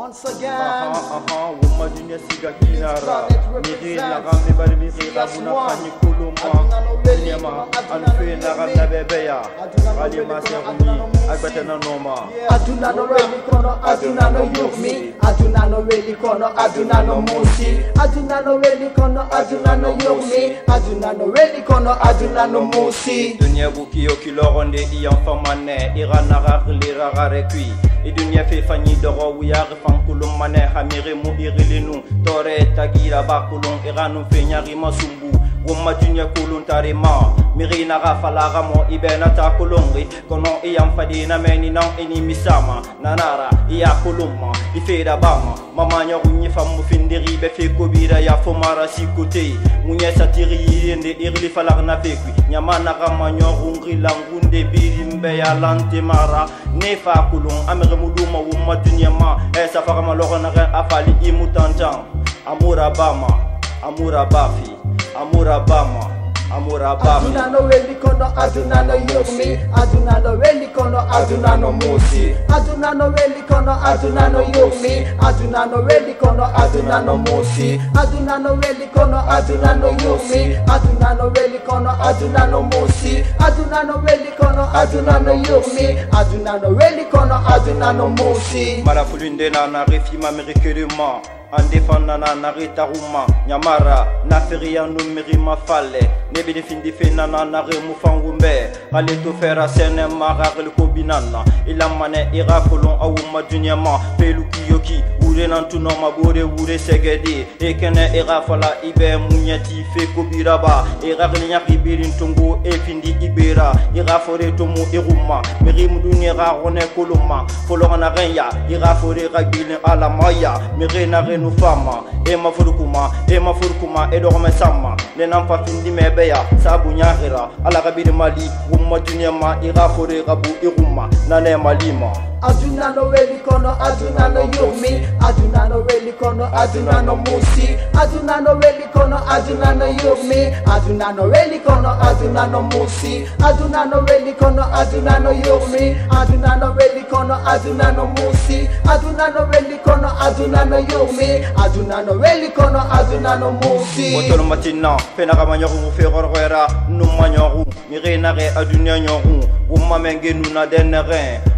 once again. Miri la buna fanyi kuluma dunyama anfe laga na bebeya ali masengumi agbete na noma Aduna no kono, Aduna no Aduna no really kono, Aduna no musi, Aduna no really kono, Aduna no Aduna no really kono, Aduna no musi. dunia kui i dunia fe fanyi dogo wiyagi fankulum mane hamiri mu irilinu tore tagira bakulun iranu fe nyari masungu wommatiɲɛ kolontarema mirinaka falakamo i bɛna ta kolonge kɔnɔ i yan fadina mɛnina i nimisama nanara i y'a kolonma i fedabama mamaɲagu ɲɛ famu findiri bɛ fe kobira ya fomara sikote ŋuɲɛ satiri yirende irili falakna fekui ɲama nakama ɲɔgunri langunde birin bɛ ya lantemara ne fa kolon amɛgɛmuluma wommatiɲɛma ɛ safagamalogonagɛ a fali i mutantan amurabama bama amura bafi amura bama amura bafi Aduna no really kono, Aduna no yumi, Aduna no really kono, Aduna no musi, Aduna no really kono, Aduna no yumi, Aduna no really kono, Aduna no musi, Aduna no really kono, Aduna no yumi, Aduna no really kono, Aduna no musi, Aduna no really kono, Aduna no yumi, Aduna no really kono, Aduna no musi. malafulinde na nare fima andefandana na retaruma nyamara na feriya numiri mafale ne bini findi fenana na remufangumbe ale to fɛra sɛnɛ maga gili ko binana i lamane i ga kolon awuma duniyama pelukiyoki wure nan tunoma bore wure segedi e kene ira fala ibe munyati fe ko biraba ira glinya birin tungo e findi ibera. Ira fore to mu iruma meri mudunya ra rone koloma. Folongana renya ira fore ra gilin ala maya. Meri na renu fama. E mafurukuma e mafurukuma e dogome samma ne nan pa findi mebeya sabu nyahira ala kabiri mali wumma dunya ma. Ira fore rabu iruma nane malima Aduna no really kono, Aduna no yumi, Aduna no really kono, Aduna no musi, Aduna no really kono, Aduna no yumi, Aduna no really kono, Aduna no musi, Aduna no really kono, Aduna no yumi, Aduna no really kono, Aduna no musi, Aduna no really kono, Aduna no yumi, Aduna no really kono, Aduna no musi. motolo matina fena ka manyogu fe gorgwera numa nyogu mire na ge adunya nyogu wumma menge nuna denere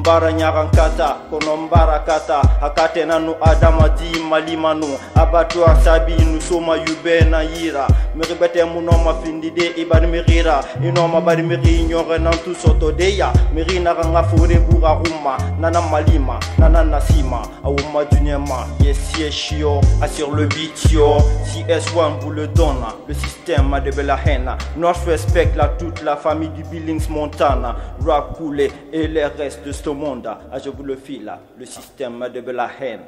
mbara ɲagankata kɔnɔ mbara kata. A ka tɛ nanu adamadi malimanu. Abatu asabi nusoma yubɛ na yira miri bɛtɛ munɔma findide ibani mirira inɔma bari miri ɲɔgɛnantu sɔtɔdeya miri naga nga fore buga guma nana malima. Nana nasima awuma dunyema yes yes shio assure le beat yo. CS1 vous le donne le système de bella haine North respecte la toute la famille du Billings Montana. Rap Cooley et les restes de ce monde ah, je vous le file le système de bella haine